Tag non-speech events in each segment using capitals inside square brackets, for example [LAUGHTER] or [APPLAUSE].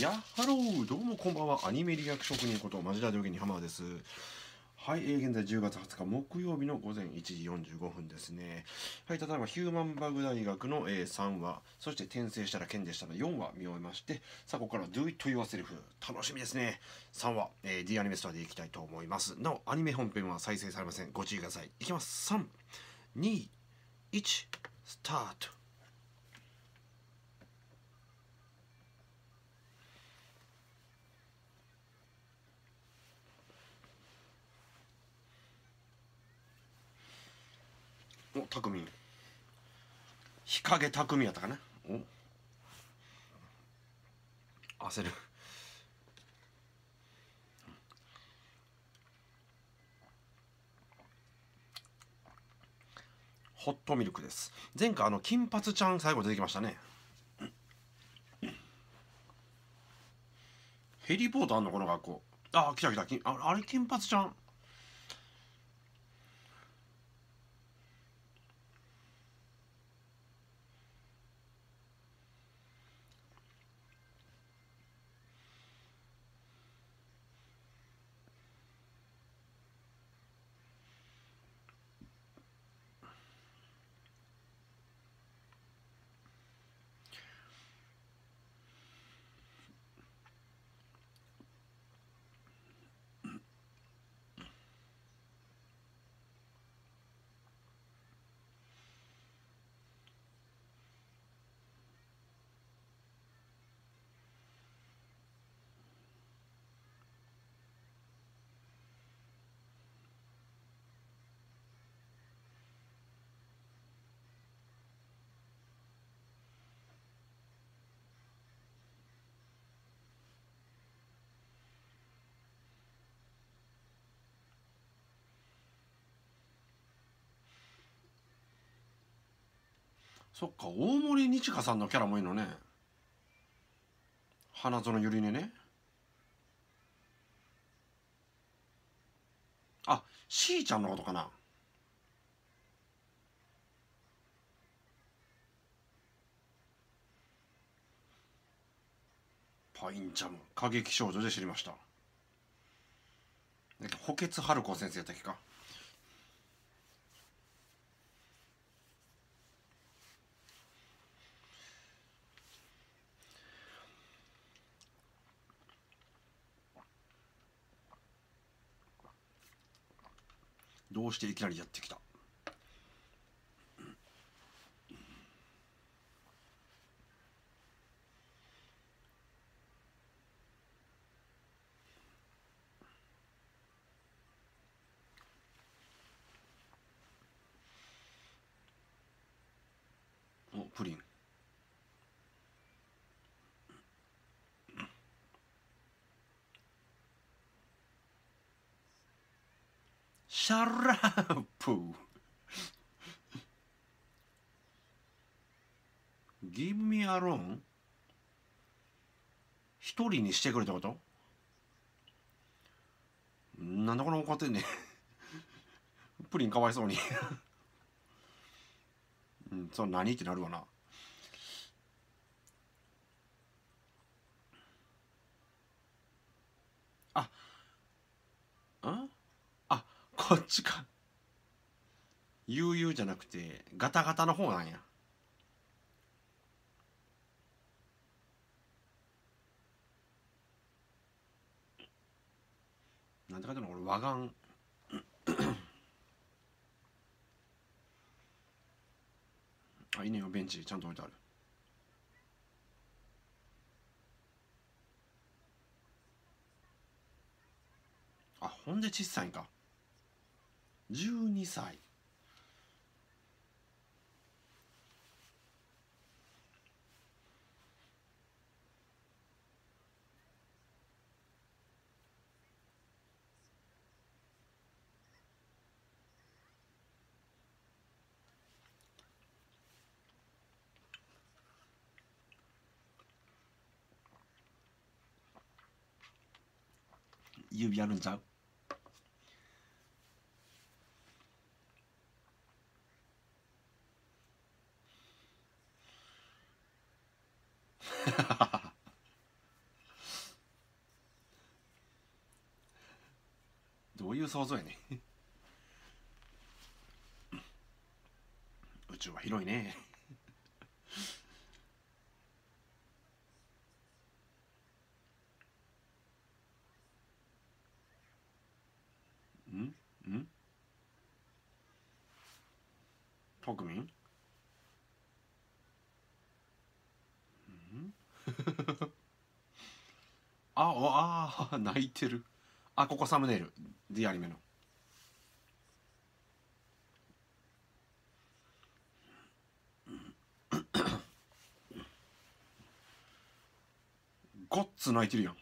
やっハローどうもこんばんは。アニメリアク職人ことマジラ上下に浜田です。はい、えー現在10月20日木曜日の午前1時45分ですね。はいただいまヒューマンバグ大学の、えー3話そして転生したら剣でしたの4話見終えましてさあここから Do It Yourself 楽しみですね。3話、えー D アニメストアでいきたいと思います。なおアニメ本編は再生されません。ご注意ください。いきます。321スタート。おたくみ日陰たくみやったかな。お。焦る。ホットミルクです。前回あの金髪ちゃん最後出てきましたね。ヘリポートあんのこの学校。あ来た来た。ああれ金髪ちゃん。そっか大森日香さんのキャラもいいのね。花園ゆりねね。あしーちゃんのことかな。パインチャム過激少女で知りました。補欠春子先生やったっけか。うしていきなりやってきたおプリンShut up。 Leave me alone 一人にしてくれってこと？なんでこんな怒ってんねんプリンかわいそうに。うんそう何？ってなるわなあんあこっちか。悠々じゃなくてガタガタの方なんや。なんて書いて [COUGHS] あるのこれ和眼あいいねベンチちゃんと置いてある。あほんで小さいんか。12歳。指あるんちゃう？いう想像やね宇宙は広いねんん国民うんあおあ泣いてるあここサムネイル D アニメの。ごっつ泣いてるやん。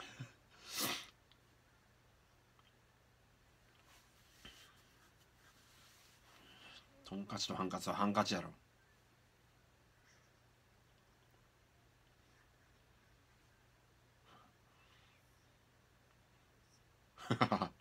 とんかつとハンカツはハンカチやろ。[LAUGHS]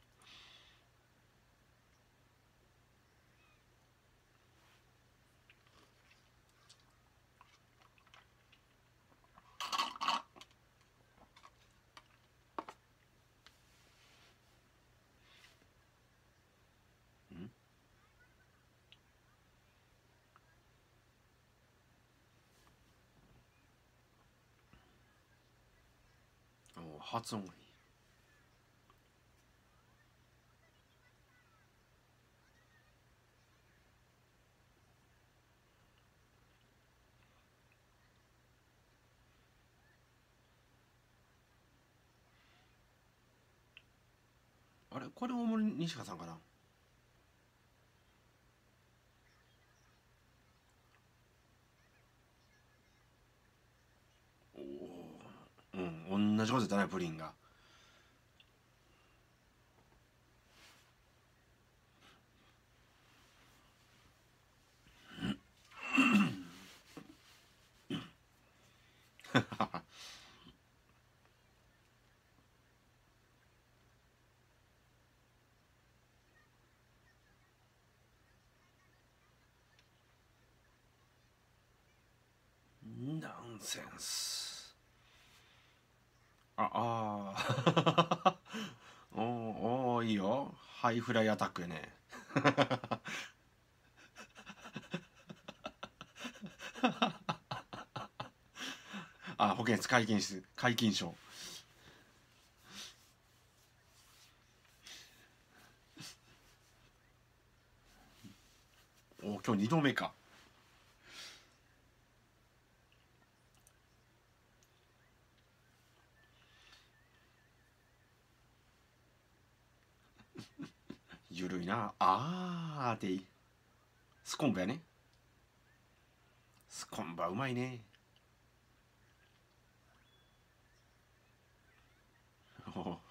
発音がいい。れこれ大森西川さんかな。おおうん同じこと言ったねプリンがナンセンスああ [LAUGHS] おおいいよ。ハイフライアタックやね。[LAUGHS] あ保健室解禁室解禁賞。お今日2度目かゆるいな。あーって。いいスコンバやね。スコンバうまいね。お。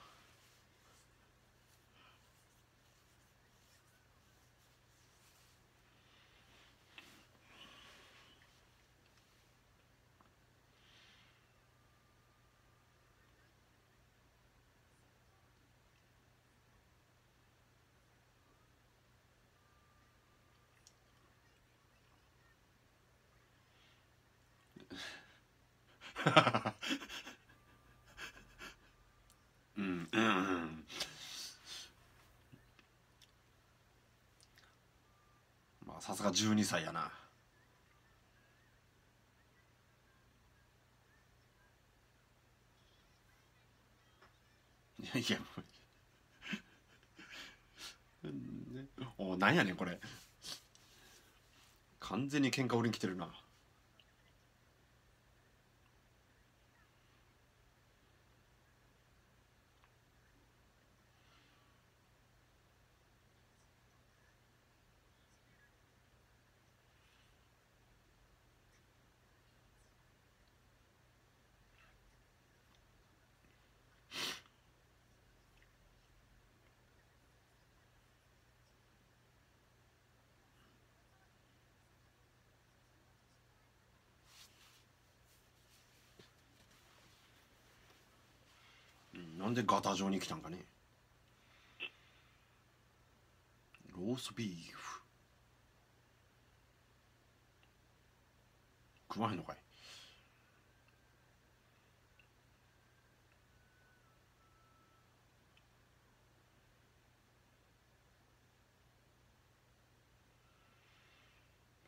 うんうんうん。まあさすが12歳やな。いやいやもう。[LAUGHS] おなんやねんこれ。完全に喧嘩売りに来てるな。なんでガタ状に来たんかね。ロースビーフ。食わへんのかい。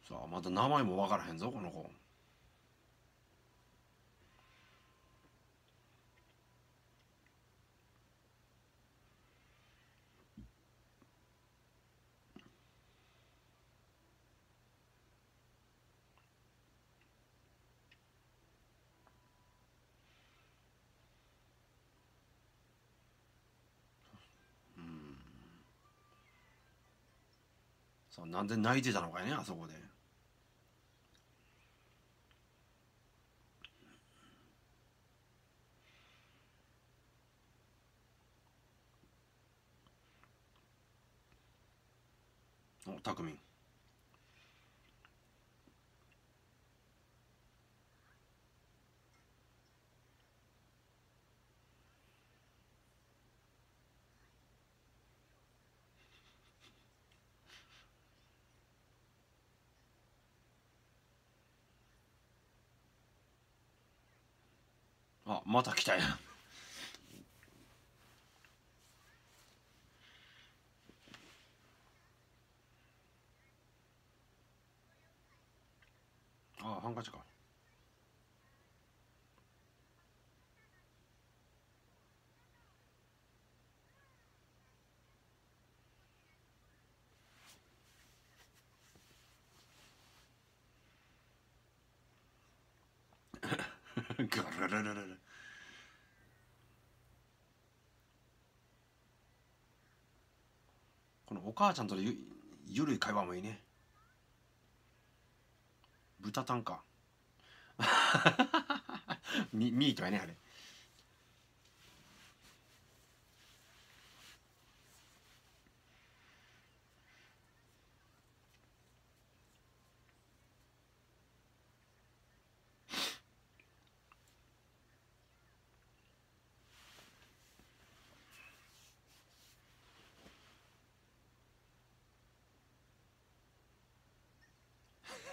さあまだ名前もわからへんぞこの子。そうなんで泣いてたのかねあそこで。おたくみんあまた来たやん。あハンカチか。ガラララララのお母ちゃんとのゆゆるい会話もいいね。豚タンか。[LAUGHS] ミミートやねあれ。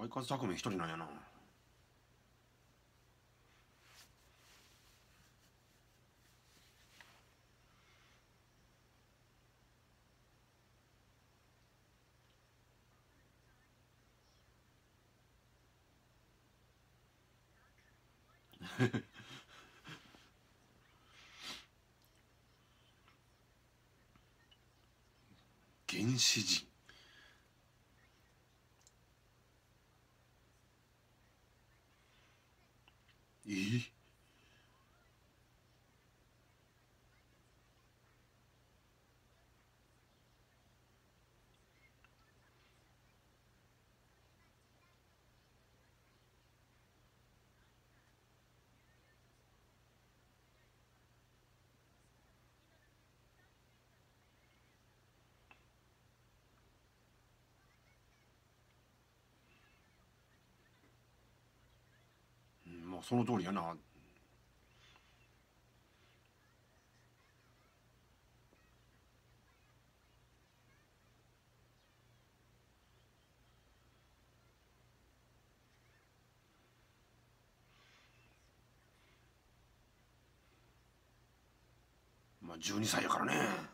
相方拓命一人なんやな。[LAUGHS] 原始人。えあその通りやな。まあ12歳やからね。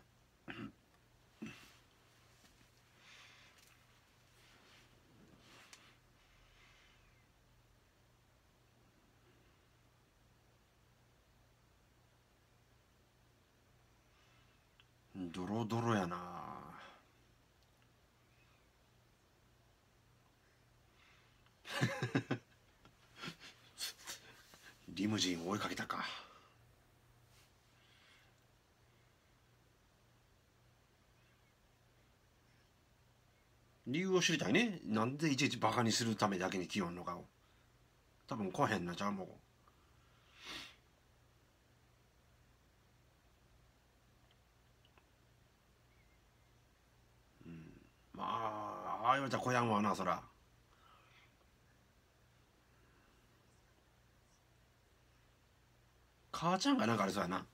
ドロドロやな。[LAUGHS] リムジンを追いかけたか。理由を知りたいね。なんでいちいちバカにするためだけに来よんのかを。多分来へんなちゃうもん。言われたらこやんわなそら。母ちゃんがなんかありそうやな。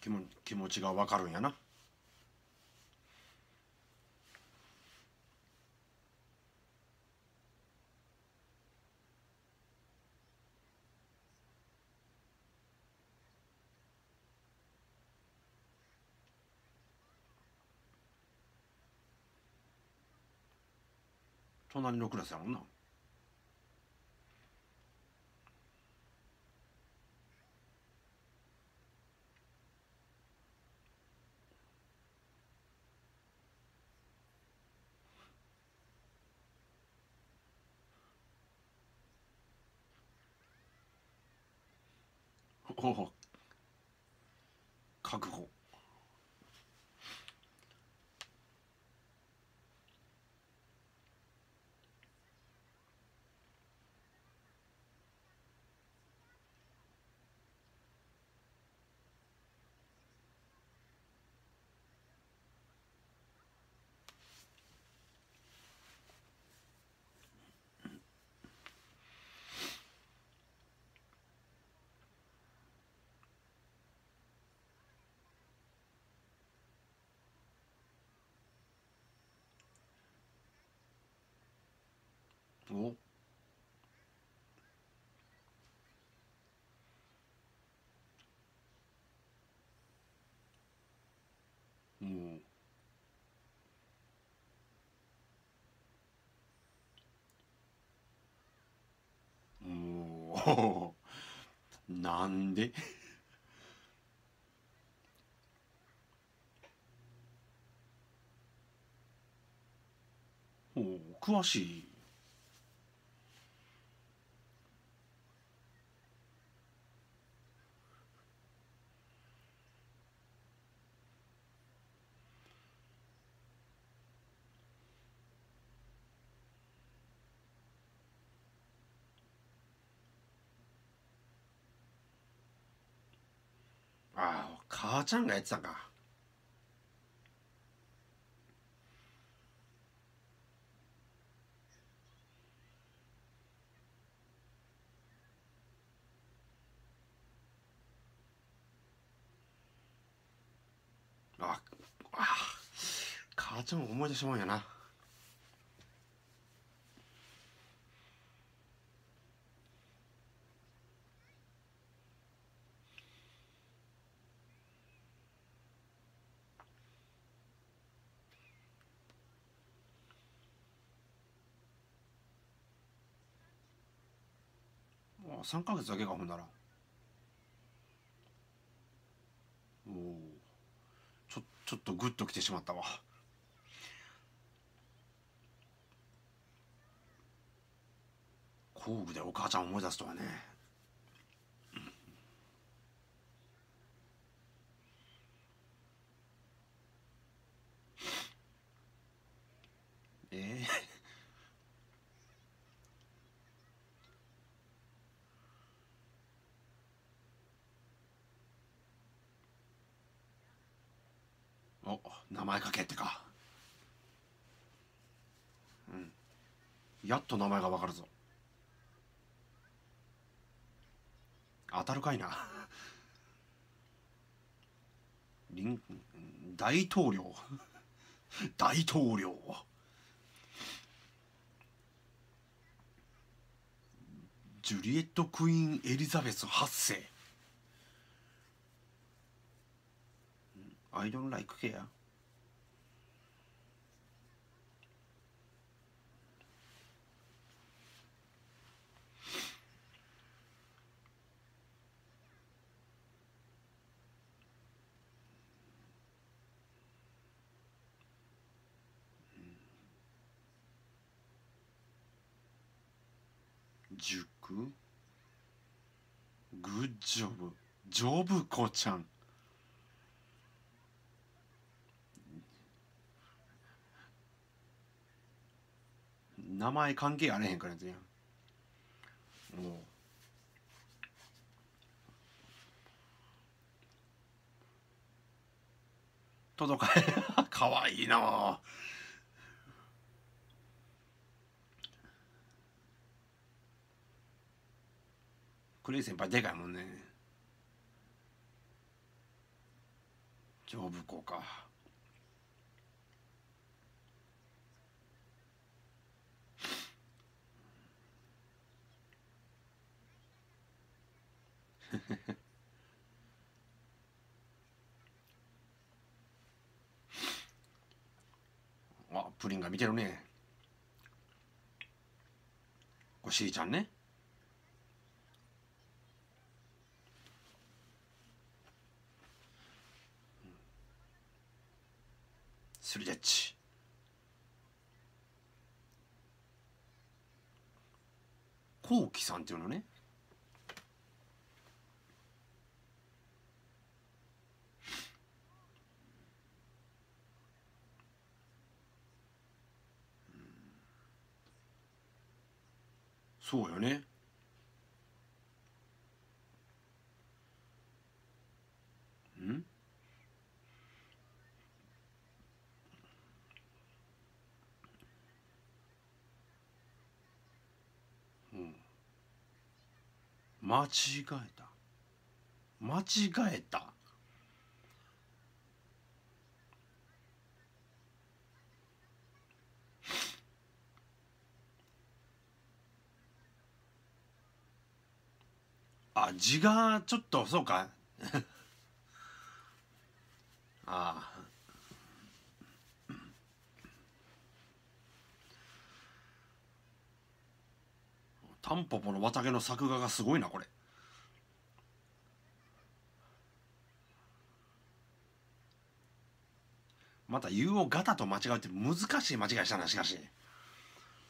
気も気持ちがわかるんやな。隣のクラスやもんな。おおおもう。もう。[LAUGHS] なんで？[LAUGHS] おお詳しい。ああ母ちゃんがやってたか。ああ母ちゃんを思い出しまうんやな。3ヶ月だけかほんなら。おおちょちょっとグッときてしまったわ。工具でお母ちゃんを思い出すとはねええお名前かけってか。うん。やっと名前がわかるぞ。当たるかいな。大統領。大統領。ジュリエット・クイーン・エリザベス8世。I don't like care 塾？グッジョブジョブ子ちゃん。名前関係あれへんからやんもう。届かへん。かわいいなぁクレイ先輩でかいもんね。丈夫校か。[LAUGHS] あプリンが見てるね。これしーちゃんね。スリデッチこうきさんっていうのね。そうよねんうん間違えた。間違えた。あ字がちょっとそうか。[LAUGHS] ああ。タンポポの綿毛の作画がすごいなこれ。また U をガタと間違うって難しい間違いしたなしかし。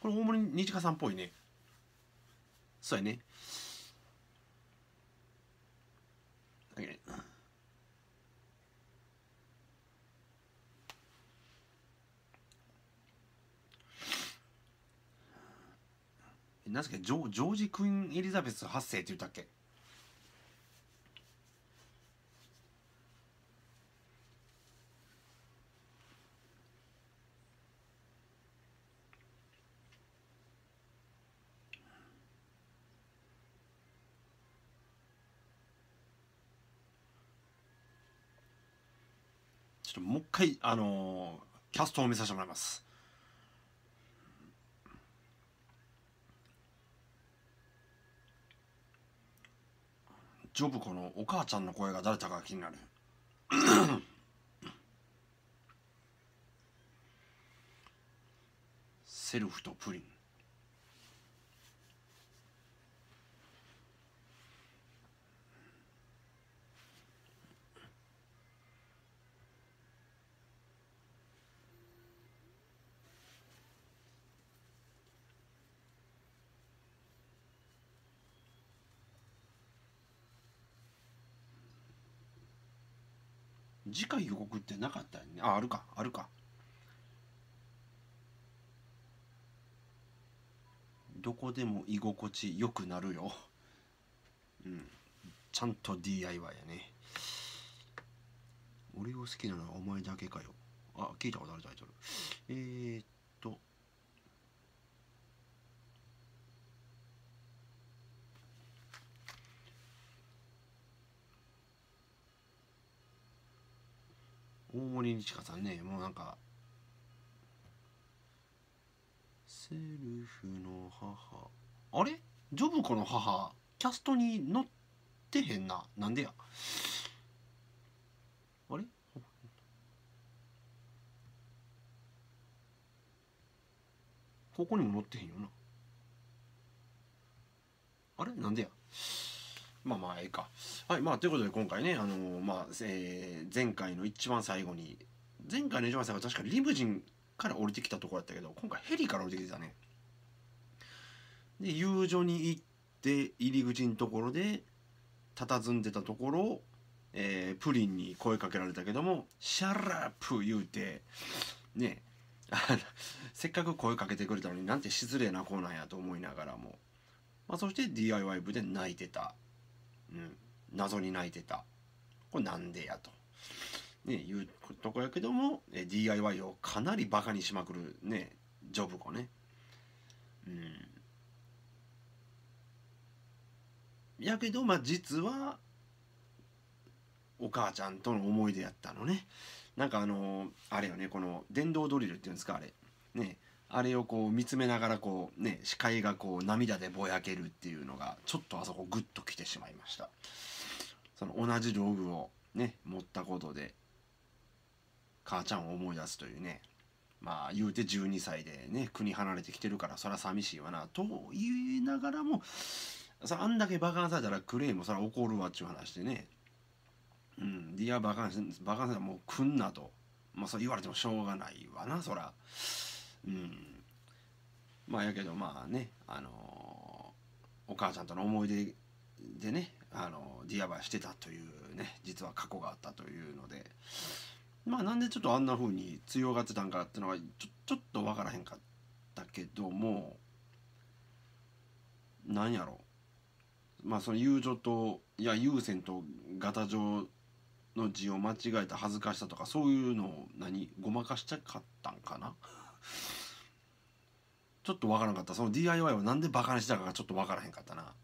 これ大森日華さんっぽいね。そうやね。なんすかジョジョージ・クイーン・エリザベス8世って言ったっけ？ちょっともう一回あのーキャストを見させてもらいます。ジョブ子のお母ちゃんの声が誰だか気になる。セルフとプリン。次回予告ってなかったよね？ああるか。あるか。どこでも居心地よくなるよ。うん。ちゃんと DIY やね。俺を好きなのはお前だけかよ。あ聞いたことあるタイトル。えー、っと大森にちかさんねもうなんかセルフの母。あれ？ジョブ子の母キャストに載ってへんな。なんでや？あれ？ここにも載ってへんよな。あれ？なんでや？まあまあええか。はいまあということで今回ねあのーまあ、えー前回の一番最後に前回の一番最後は確かリムジンから降りてきたところだったけど今回ヘリから降りてきてたね。で遊女に行って入り口のところで佇んでたところ、えープリンに声かけられたけども「 Shut up!」言うてねせっかく声かけてくれたのになんて失礼な子なんやと思いながらも、まあ、そして DIY 部で泣いてた、うん、謎に泣いてた。これなんでやと、ね、いうとこやけども DIY をかなりバカにしまくるねジョブ子ね。うん。やけどまあ実はお母ちゃんとの思い出やったのね。なんかあのあれよねこの電動ドリルっていうんですかあれ。ね。あれをこう見つめながらこうね視界がこう涙でぼやけるっていうのがちょっとあそこグッときてしまいました。その同じ道具をね持ったことで母ちゃんを思い出すというね。まあ言うて12歳でね国離れてきてるからそりゃ寂しいわなと言いながらもさあんだけバカンされたらクレームそりゃ怒るわっちゅう話でね。うん、ディアバカンバカンスはもう来んなと、まあ、そう言われてもしょうがないわなそら。うん。まあやけどまあねあのー、お母ちゃんとの思い出でねあのディアバしてたというね実は過去があったというので。まあなんでちょっとあんな風に強がってたんかっていうのはちょちょっと分からへんかったけどもなんやろ。まあその友情といや優先と型上の字を間違えた恥ずかしさとかそういうのを何ごまかしちゃかったんかな？ちょっとわからんかった。その DIY をなんでバカにしたかがちょっとわからへんかったな。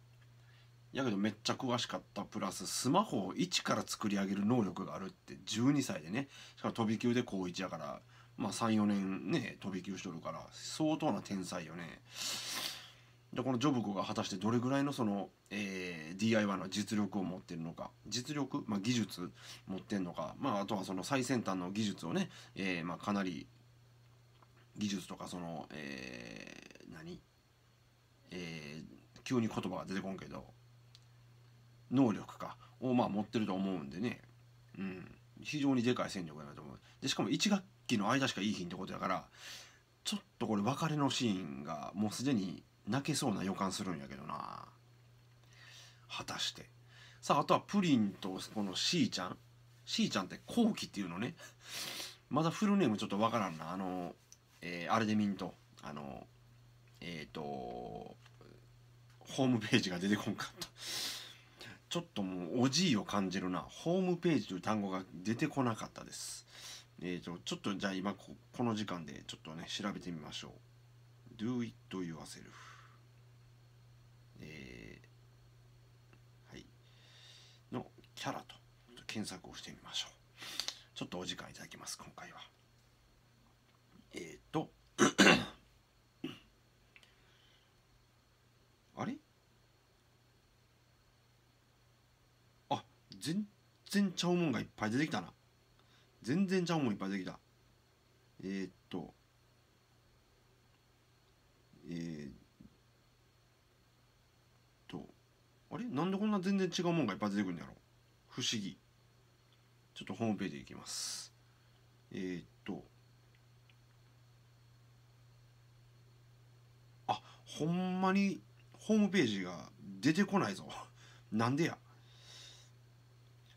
やけどめっちゃ詳しかった。プラススマホを一から作り上げる能力があるって。12歳でね。しかも飛び級で高1やから。まあ34年ね飛び級しとるから。相当な天才よね。でこのジョブ子が果たしてどれぐらいのその、えー、DIY の実力を持ってるのか。実力、まあ、技術持ってるのか、まあ、あとはその最先端の技術をね、えーまあ、かなり技術とかその、えー、何、えー、急に言葉が出てこんけど能力かをまあ持ってると思うんでね、うん、非常にでかい戦力だなと思う。でしかも1学期の間しかいい日ってことやからちょっとこれ別れのシーンがもうすでに泣けそうな予感するんやけどな。果たして。さああとはプリンとこのしーちゃん。しーちゃんって後期っていうのね。まだフルネームちょっとわからんな。あの、えー、あれで見んとあのえっ、ー、とホームページが出てこんかった。ちょっともうおじいを感じるな。ホームページという単語が出てこなかったです。えーと、ちょっとじゃあ今この時間でちょっとね調べてみましょう。Do it yourself えー、はい、のキャラと検索をしてみましょう。ちょっとお時間いただきます今回は。えっ、ー、とあれ？あ全然ちゃうもんがいっぱい出てきたな。全然ちゃうもんいっぱい出てきた。えー、っとえっー、あれ？なんでこんな全然違うもんがいっぱい出てくるんやろ？う不思議。ちょっとホームページ行きます。えー、っとあほんまにホームページが出てこないぞ [LAUGHS] なんでや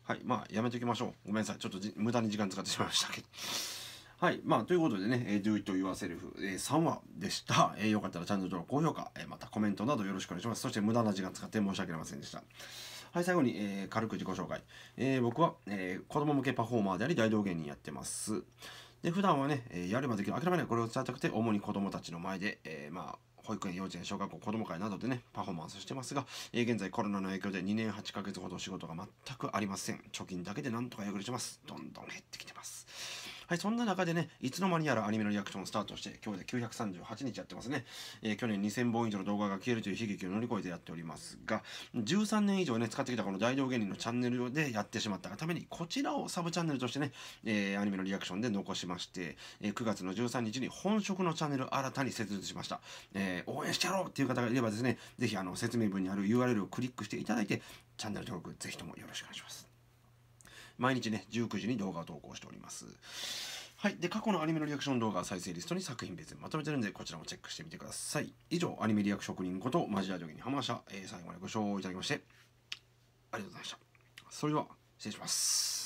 はいまあやめときましょうごめんなさいちょっと無駄に時間使ってしまいましたけど [LAUGHS] はい。まあ、ということでね、えー、Do It Yourself、えー、3話でした。えー、よかったらチャンネル登録、高評価、えー、またコメントなどよろしくお願いします。そして無駄な時間使って申し訳ありませんでした。はい、最後に、えー、軽く自己紹介。えー、僕は、えー、子供向けパフォーマーであり大道芸人やってます。で、普段はね、え、やればできる、諦めないこれを伝えたくて、主に子どもたちの前で、えー、まあ、保育園、幼稚園、小学校、子ども会などでね、パフォーマンスしてますが、えー、現在コロナの影響で2年8ヶ月ほど仕事が全くありません。貯金だけでなんとかやぐれてます。どんどん減ってきてます。はい、そんな中でね、いつの間にやらアニメのリアクションをスタートして、今日で938日やってますね。えー、去年2000本以上の動画が消えるという悲劇を乗り越えてやっておりますが、13年以上ね、使ってきたこの大道芸人のチャンネルでやってしまったがために、こちらをサブチャンネルとしてね、えー、アニメのリアクションで残しまして、えー、9月の13日に本職のチャンネル新たに設立しました。え応援してやろうっていう方がいればですね、ぜひあの説明文にある URL をクリックしていただいて、チャンネル登録ぜひともよろしくお願いします。毎日ね、19時に動画を投稿しております。はい。で、過去のアニメのリアクション動画再生リストに作品別にまとめてるんで、こちらもチェックしてみてください。以上、アニメリアク職人ことマジアジョギにハマーシャ、えー、最後までご視聴いただきまして、ありがとうございました。それでは、失礼します。